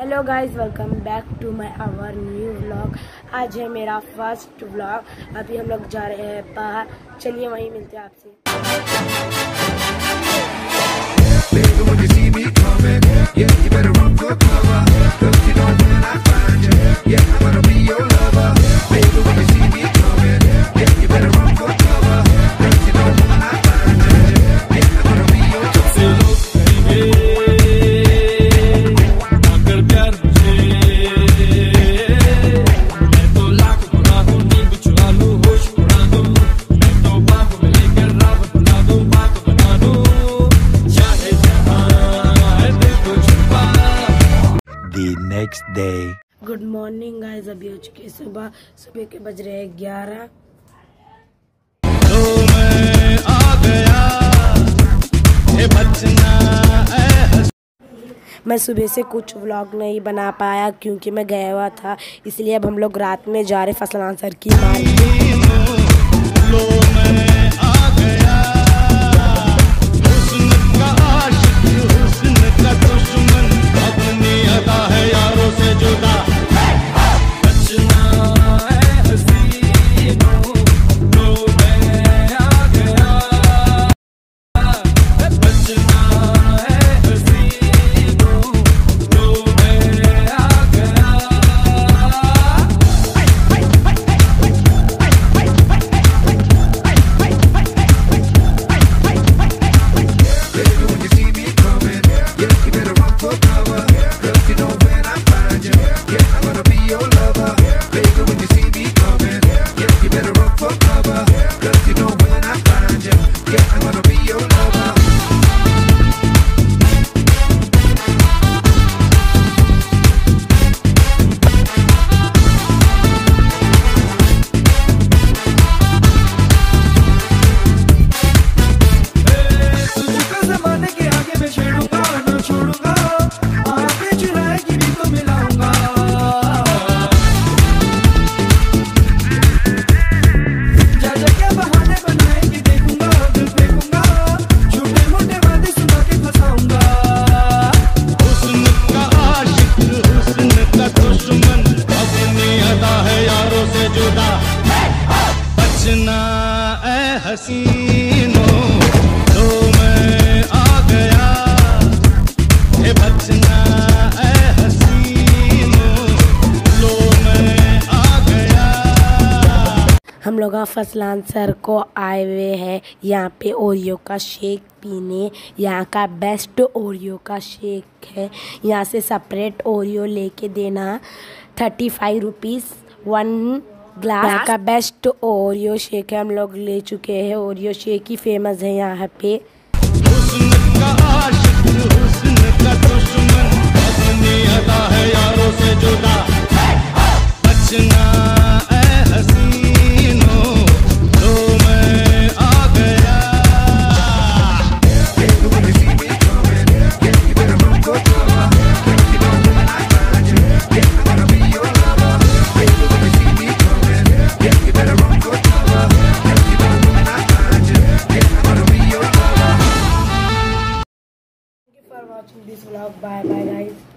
Hello guys welcome back to my our new vlog आज है मेरा फ़र्स्ट व्लॉग अभी हम लोग जा रहे हैं बाहर चलिए वहीं मिलते हैं आपसे the next day. Good morning guys अभी हो चुकी सुबह। सुबह के बज रहे हैं ग्यारह। मैं सुबह से कुछ व्लॉग नहीं बना पाया क्योंकि मैं गया हुआ था। इसलिए अब हम लोग रात में जा रहे फ़सल आंसर की मार्केट। तो गया। हम लोग फसलान सर को आए हुए हैं। यहाँ पे ओरियो का शेक पीने। यहाँ का बेस्ट ओरियो का शेक है। यहाँ से सेपरेट ओरियो लेके देना। Thirty five rupees one glass का बेस्ट ओरियो शेक हम लोग ले चुके हैं। ओरियो शेक ही फ़ेमस है यहाँ पे। हुस्न का आशिक, हुस्न का this vlog. Bye bye guys.